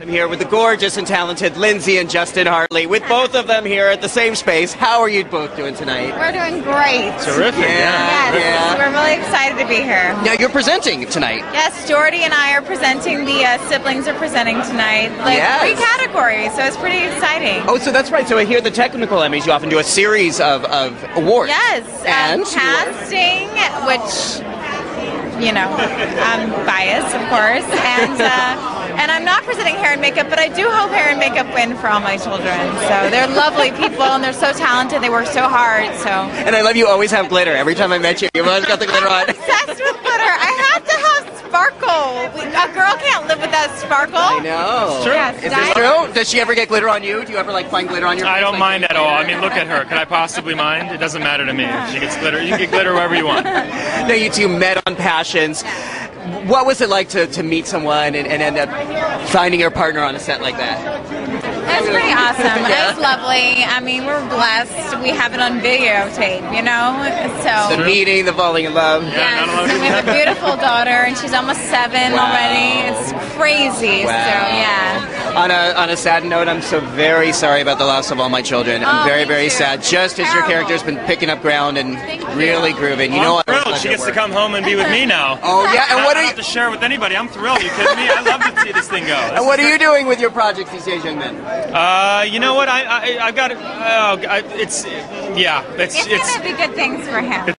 I'm here with the gorgeous and talented Lindsay and Justin Hartley. With both of them here at the same space, how are you both doing tonight? We're doing great. Terrific. Yeah, Yes, yeah. we're really excited to be here. Now you're presenting tonight. Yes, Jordy and I are presenting. The uh, siblings are presenting tonight. Like Yes. three categories, so it's pretty exciting. Oh, so that's right. So I hear the technical Emmys. You often do a series of, of awards. Yes, And um, casting, which you know, I'm biased, of course, and uh, and I'm not presenting hair and makeup, but I do hope hair and makeup win for all my children. So they're lovely people, and they're so talented. They work so hard. So And I love you always have glitter. Every time I met you, you've always got the glitter on. obsessed with glitter. I have to have sparkle. We, a girl can't live without sparkle. I know. true. Yes, Is this true? Does she ever get glitter on you? Do you ever like find glitter on your? I don't Like- mind at all. I mean, look at her. Could I possibly mind? It doesn't matter to me. If she gets glitter, you can get glitter wherever you want. No, you two met on Passions. What was it like to, to meet someone and, and end up finding your partner on a set like that? That's pretty awesome. Yeah. It's lovely. I mean, we're blessed. We have it on videotape, you know? So. The meeting, the falling in love. Yes, not a lot of and we have a beautiful daughter, and she's almost seven Wow. already. It's crazy. Wow. So yeah, On a on a sad note, I'm so very sorry about the loss of all my children. I'm Oh, very very too. sad. Just as your character's been picking up ground and Thank you. really grooving. You know I'm what? thrilled. She gets to come home and be with me now. Oh yeah, and I what don't are have to share with anybody. I'm thrilled. You kidding me? I love to see this thing go. And what are you doing with your projects these days, young men? Uh, you know what? I I I've got it. Oh, I, it's yeah. It's it's, it's gonna be good things for him.